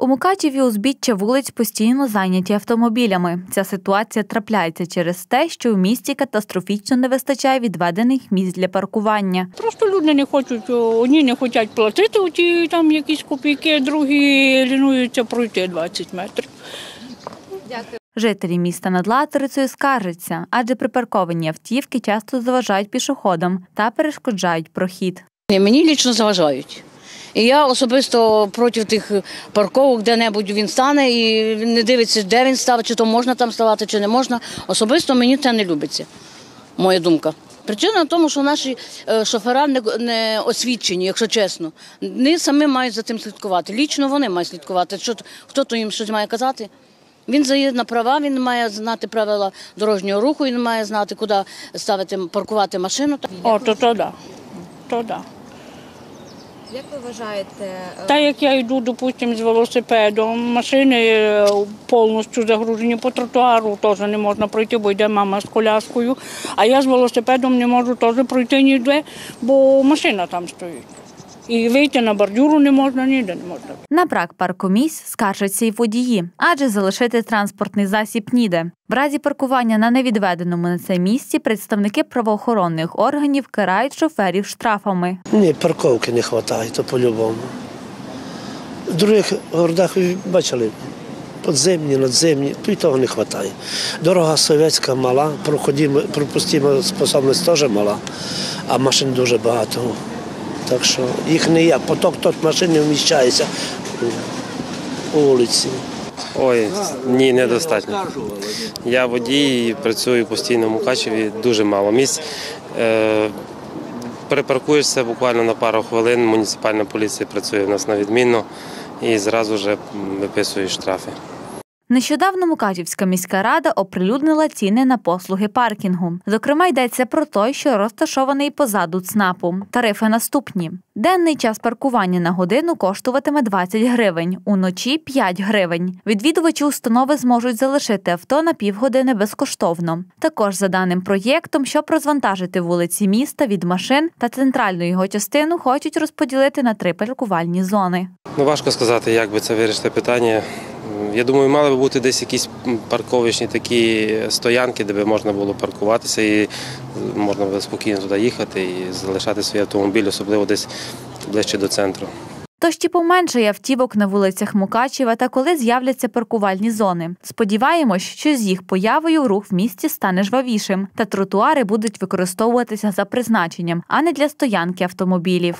У Мукачеві узбіччя вулиць постійно зайняті автомобілями. Ця ситуація трапляється через те, що у місті катастрофічно не вистачає відведених місць для паркування. Просто люди не хочуть, одні не хочуть платити ті там якісь копійки, другі лінуються пройти 20 метрів. Жителі міста над Латерицею скаржаться, адже припарковані автівки часто заважають пішоходам та перешкоджають прохід. Мені лічно заважають. І я особисто проти тих парковок, де-небудь він стане і не дивиться, де він став, чи то можна там ставати, чи не можна. Особисто мені це не любиться, моя думка. Причина в тому, що наші е, шофера не, освічені, якщо чесно. Вони самі мають за тим слідкувати. Лічно вони мають слідкувати. Хто то їм щось має казати? Він заїде на права, він має знати правила дорожнього руху, він має знати, куди ставити, паркувати машину. О, то то да. То да. Як ви вважаєте, Та як я йду, допустимо, з велосипедом, машини е, повністю загружені по тротуару, теж не можна пройти, бо йде мама з коляскою. А я з велосипедом не можу теж пройти ніде, бо машина там стоїть. І вийти на бордюру не можна, ніде не можна. на брак паркомісць скаржаться й водії, адже залишити транспортний засіб ніде. В разі паркування на невідведеному на це місці представники правоохоронних органів карають шоферів штрафами. Ні, парковки не вистачає, то по-любому. В других городах ви бачили, підземні, надземні, то й того не вистачає. Дорога совєтська мала, пропустимо способність теж мала, а машин дуже багато. Так що їх не є. Поток тут машин не вміщається у вулиці. Ой, ні, недостатньо. Я водій і працюю постійно в Мукачеві, дуже мало місць. Е, Перепаркуєшся буквально на пару хвилин, муніципальна поліція працює в нас на відмінно і зразу вже виписує штрафи. Нещодавно Мукачівська міська рада оприлюднила ціни на послуги паркінгу. Зокрема, йдеться про той, що розташований позаду ЦНАПу. Тарифи наступні: денний час паркування на годину коштуватиме 20 гривень, уночі 5 гривень. Відвідувачі установи зможуть залишити авто на півгодини безкоштовно. Також за даним проєктом, щоб розвантажити вулиці міста від машин та центральну його частину, хочуть розподілити на три паркувальні зони. Ну, важко сказати, як би це вирішити питання. Я думаю, мали би бути десь якісь парковочні такі стоянки, де би можна було паркуватися і можна було спокійно туди їхати і залишати свій автомобіль, особливо десь ближче до центру. Тож чи поменшає автівок на вулицях Мукачева та коли з'являться паркувальні зони. Сподіваємось, що з їх появою рух в місті стане жвавішим, та тротуари будуть використовуватися за призначенням, а не для стоянки автомобілів.